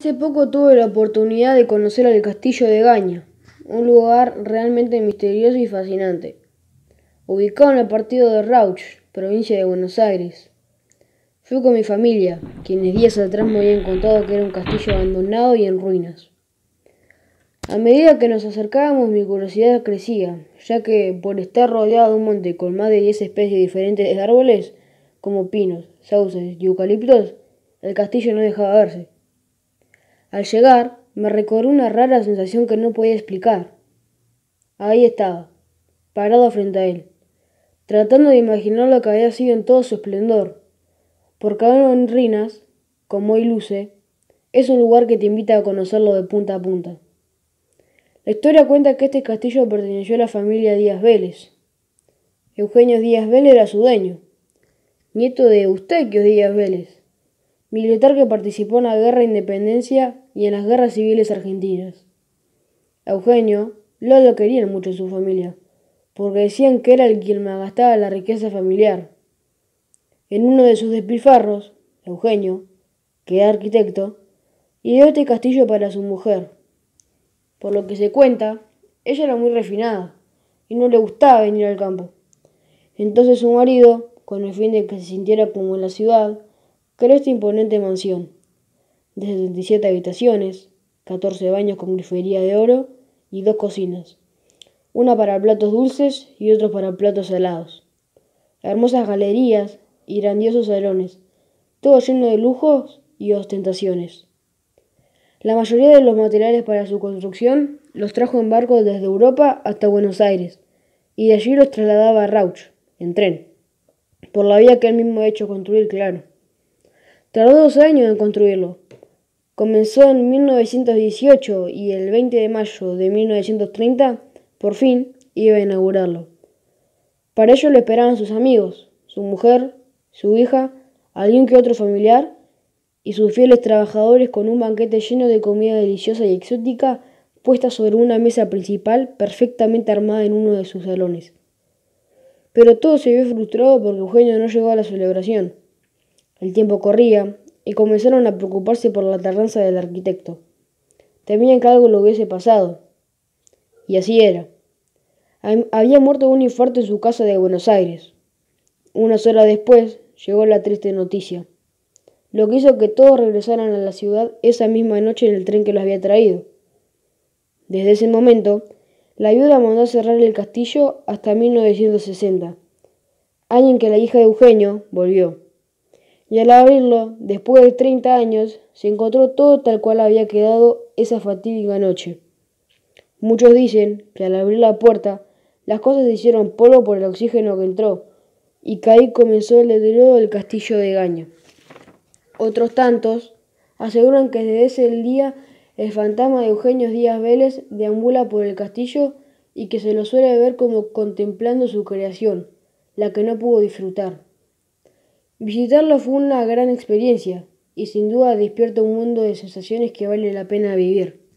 Hace poco tuve la oportunidad de conocer el castillo de Gaña, un lugar realmente misterioso y fascinante, ubicado en el partido de Rauch, provincia de Buenos Aires. Fui con mi familia, quienes días atrás me habían contado que era un castillo abandonado y en ruinas. A medida que nos acercábamos mi curiosidad crecía, ya que por estar rodeado de un monte con más de 10 especies diferentes de árboles, como pinos, sauces y eucaliptos, el castillo no dejaba verse. Al llegar, me recorrió una rara sensación que no podía explicar. Ahí estaba, parado frente a él, tratando de imaginar lo que había sido en todo su esplendor. Porque aún en Rinas, como hoy luce, es un lugar que te invita a conocerlo de punta a punta. La historia cuenta que este castillo perteneció a la familia Díaz Vélez. Eugenio Díaz Vélez era su dueño, nieto de Eustaquio Díaz Vélez militar que participó en la Guerra de Independencia y en las guerras civiles argentinas. Eugenio no lo querían mucho en su familia, porque decían que era el quien malgastaba la riqueza familiar. En uno de sus despilfarros, Eugenio, que era arquitecto, ideó este castillo para su mujer. Por lo que se cuenta, ella era muy refinada y no le gustaba venir al campo. Entonces su marido, con el fin de que se sintiera como en la ciudad, creó esta imponente mansión, de 77 habitaciones, 14 baños con grifería de oro y dos cocinas, una para platos dulces y otra para platos salados, hermosas galerías y grandiosos salones, todo lleno de lujos y ostentaciones. La mayoría de los materiales para su construcción los trajo en barco desde Europa hasta Buenos Aires y de allí los trasladaba a Rauch, en tren, por la vía que él mismo ha hecho construir, claro. Tardó dos años en construirlo. Comenzó en 1918 y el 20 de mayo de 1930, por fin, iba a inaugurarlo. Para ello lo esperaban sus amigos, su mujer, su hija, alguien que otro familiar y sus fieles trabajadores con un banquete lleno de comida deliciosa y exótica puesta sobre una mesa principal perfectamente armada en uno de sus salones. Pero todo se vio frustrado porque Eugenio no llegó a la celebración. El tiempo corría y comenzaron a preocuparse por la tardanza del arquitecto. Temían que algo le hubiese pasado. Y así era. Había muerto un infarto en su casa de Buenos Aires. Unas horas después llegó la triste noticia, lo que hizo que todos regresaran a la ciudad esa misma noche en el tren que los había traído. Desde ese momento, la viuda mandó cerrar el castillo hasta 1960, año en que la hija de Eugenio volvió y al abrirlo, después de 30 años, se encontró todo tal cual había quedado esa fatídica noche. Muchos dicen que al abrir la puerta, las cosas se hicieron polvo por el oxígeno que entró, y que ahí comenzó el deterioro del castillo de Gaña. Otros tantos aseguran que desde ese día el fantasma de Eugenio Díaz Vélez deambula por el castillo y que se lo suele ver como contemplando su creación, la que no pudo disfrutar. Visitarlo fue una gran experiencia y sin duda despierta un mundo de sensaciones que vale la pena vivir.